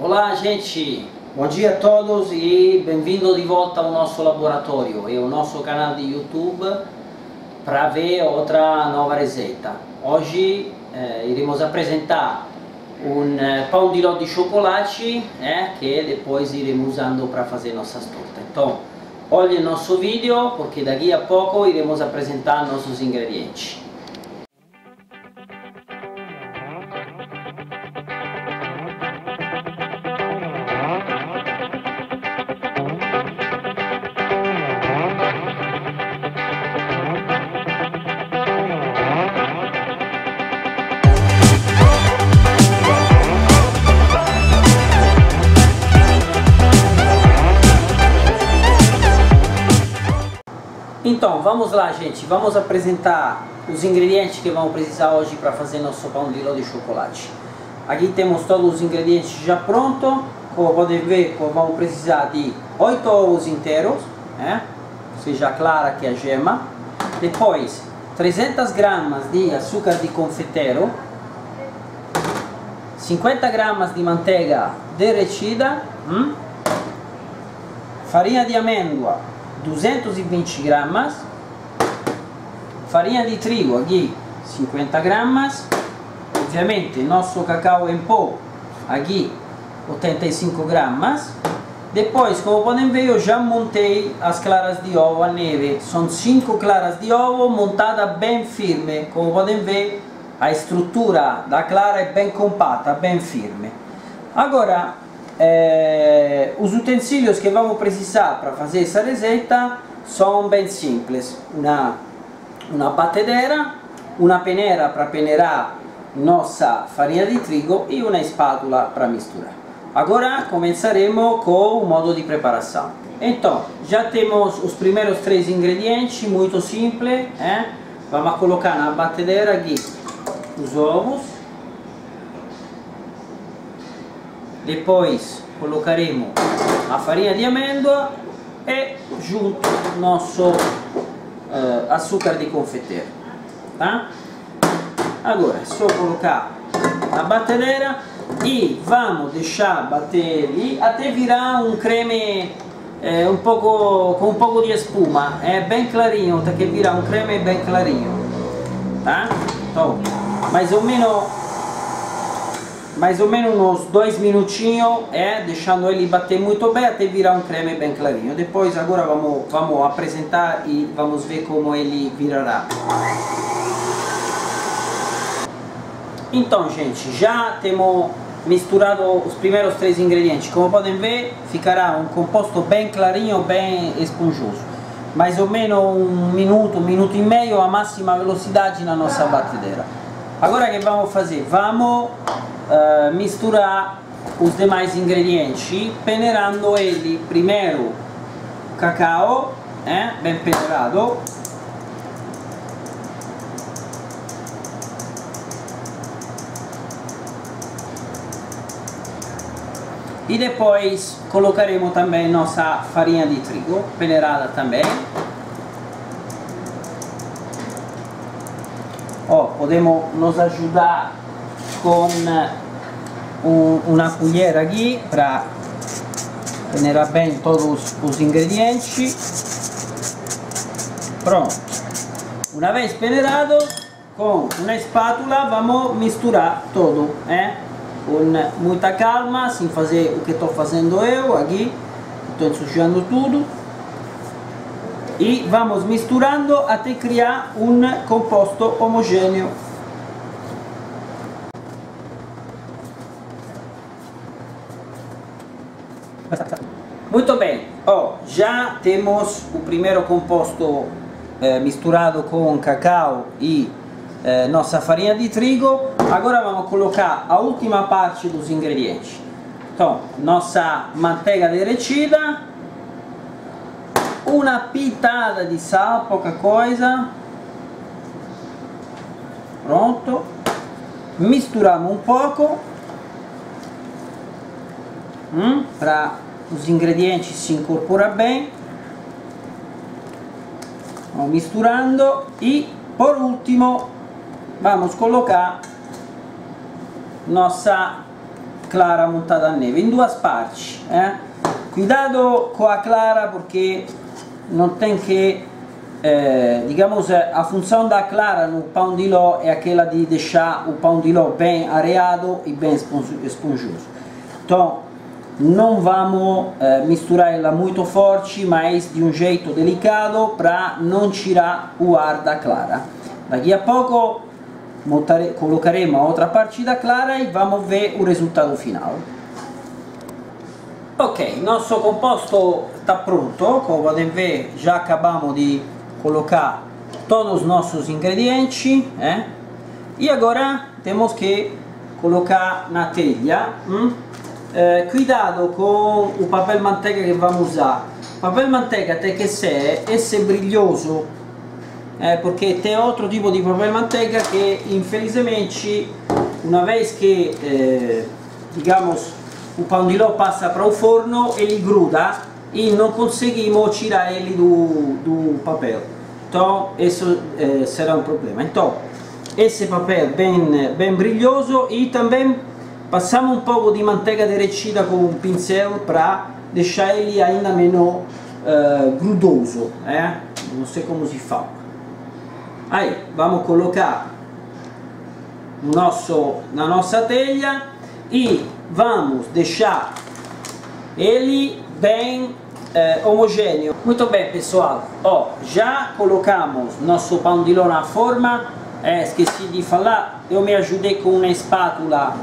Olá gente, bom dia a todos e bem-vindo de volta ao nosso laboratório e ao nosso canal de YouTube para ver outra nova receita. Hoje eh, iremos apresentar um eh, pão de ló de chocolate eh, que depois iremos usando para fazer nossas tortas. Então, olhe o nosso vídeo porque daqui a pouco iremos apresentar nossos ingredientes. Vamos lá gente, vamos apresentar os ingredientes que vamos precisar hoje para fazer nosso pão de ló de chocolate. Aqui temos todos os ingredientes já prontos, como podem ver, vamos precisar de 8 ovos inteiros, né? seja clara que a gema, depois 300 gramas de açúcar de confeiteiro, 50 gramas de manteiga derretida, hum? farinha de amêndoa 220 gramas, farinha di trigo aqui 50 gramas, ovviamente nosso cacau em pó aqui 85 gramas, depois como podem ver eu já montei as claras de ovo a neve, são 5 claras de ovo montada bem firme, como podem ver a estrutura da clara é bem compacta, bem firme. Agora eh, os utensílios que vamos precisar para fazer essa receita são bem simples. Uma, uma batedeira, uma peneira para peneirar nossa farinha de trigo e uma espátula para misturar. Agora começaremos com o modo de preparação. Então, já temos os primeiros três ingredientes, muito simples. Eh? Vamos colocar na batedeira aqui os ovos. depois colocaremo a farinha di amêndoa e junto o nosso uh, açúcar de confeiteiro tá? agora é só colocar na batedeira e vamos deixar bater ali até virar um creme eh, um pouco com um pouco de espuma é bem clarinho até que virar um creme bem clarinho tá? então mais ou menos mais ou menos uns dois minutinhos, é, deixando ele bater muito bem até virar um creme bem clarinho. Depois agora vamos, vamos apresentar e vamos ver como ele virará. Então gente, já temos misturado os primeiros três ingredientes. Como podem ver, ficará um composto bem clarinho, bem esponjoso. Mais ou menos um minuto, um minuto e meio a máxima velocidade na nossa batedeira. Agora que vamos fazer? Vamos uh, misturar os demais ingredientes peneirando ele primeiro cacau eh, bem peneirado e depois colocaremos também nossa farinha de trigo peneirada também. Oh, podemos nos ajudar con un, una cuillera aqui para peneirar bem todos os ingredientes pronto. Uma vez peneirado com uma espátula vamos misturar todo eh? com muita calma sem fazer o que estou fazendo eu aqui estou ensuciando tudo e vamos misturando até criar um composto homogêneo Muito bem, já temos o primeiro composto eh, misturado com cacau e eh, nossa farinha de trigo. Agora vamos colocar a última parte dos ingredientes. Então, nossa manteiga derretida, uma pitada de sal, pouca coisa. Pronto. Misturamos um pouco hum, para os ingredientes se incorporar bem vamos misturando e por último vamos colocar nossa clara montada a neve, em duas partes. É? Cuidado com a clara porque não tem que eh, digamos a função da clara no pão de ló é aquela de deixar o pão de ló bem areado e bem esponjoso. Então, não vamos eh, misturar ela muito forte, mas de um jeito delicado para não tirar o ar da clara. Daqui a pouco colocaremo a outra parte da clara e vamos ver o resultado final. Ok, nosso composto está pronto, como podem ver já acabamos de colocar todos os nossos ingredientes eh? e agora temos que colocar na telha hum? Eh, cuidado com o papel manteiga que vamos usar o papel manteiga tem que ser esse brilhoso eh, porque tem outro tipo de papel manteiga que infelizmente uma vez que eh, digamos o pão de ló passa para o forno ele gruda e não conseguimos tirar ele do, do papel. Então isso eh, será um problema. Então esse papel bem, bem brilhoso e também passamos um pouco de manteiga derretida com um pincel para deixar ele ainda menos uh, grudoso eh? não sei como se fala aí vamos colocar no nosso, na nossa telha e vamos deixar ele bem eh, homogêneo muito bem pessoal. Ó, já colocamos nosso pão de ló na forma. Eh, esqueci de falar eu me ajudei com uma espátula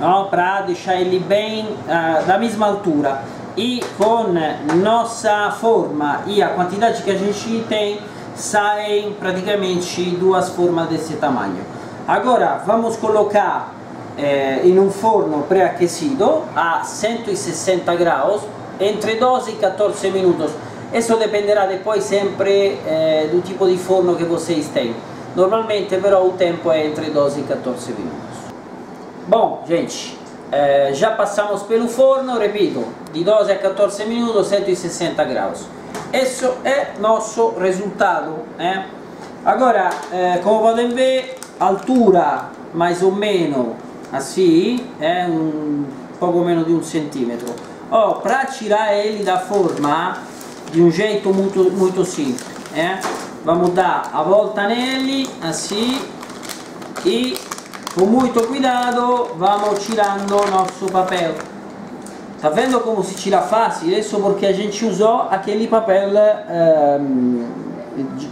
no? para deixar ele bem uh, da mesma altura. E com nossa forma e a quantidade que a gente tem saem praticamente duas formas desse tamanho agora vamos colocar eh, in un forno preaquecido a 160 graus entre 12 e 14 minutos. Isso dependerá depois sempre eh, do tipo de forno que vocês têm. Normalmente però o tempo é entre 12 e 14 minutos Bom, gente, eh, já passamos pelo forno, repito, de 12 a 14 minutos, 160 graus. Isso é nosso resultado. Eh? Agora, eh, como podem ver, altura mais ou menos assim, é um pouco menos de um centímetro. Oh, para tirar ele da forma de um jeito muito, muito simples, eh? vamos dar a volta nele, assim, e com muito cuidado vamos tirando nosso papel. Tá vendo como se tira fácil? isso? Porque a gente usou aquele papel ehm,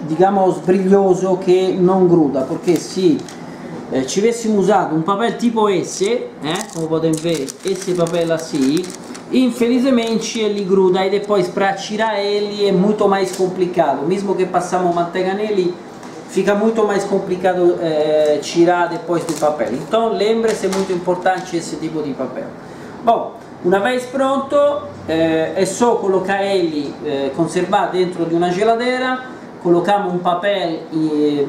digamos brilhoso que não gruda. Porque se eh, tivéssemos usado um papel tipo esse eh, como podem ver esse papel assim infelizmente ele gruda e depois para tirar ele é muito mais complicado. Mesmo que passamos manteiga nele fica muito mais complicado eh, tirar depois do papel. Então lembre-se, é muito importante esse tipo de papel. Bom, uma vez pronto, eh, é só colocar ele, eh, conservar dentro de uma geladeira, colocamos um papel e,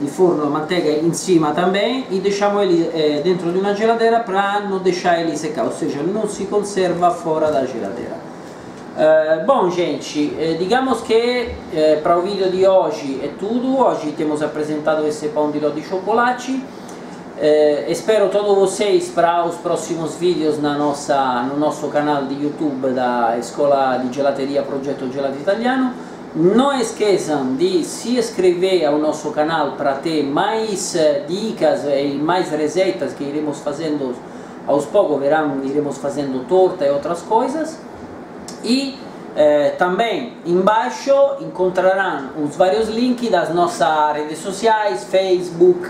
de forno manteiga em cima também e deixamos ele dentro de uma geladeira para não deixar ele secar, ou seja, não se conserva fora da geladeira. Uh, bom gente, eh, digamos que eh, para o vídeo de hoje é tudo, hoje temos apresentado esse pão de ló de chocolate eh, espero todos vocês para os próximos vídeos na nossa, no nosso canal de YouTube da Escola de Gelateria Projeto Gelato Italiano. Não esqueçam de se inscrever ao nosso canal para ter mais dicas e mais receitas que iremos fazendo aos poucos, verão, iremos fazendo torta e outras coisas e eh, também embaixo encontrarão os vários links das nossas redes sociais, Facebook,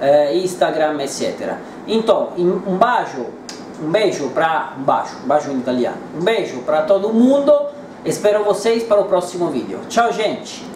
eh, Instagram, etc. Então, um beijo, um beijo para um baixo, um baixo em italiano. Um beijo para todo mundo. Espero vocês para o próximo vídeo. Tchau, gente!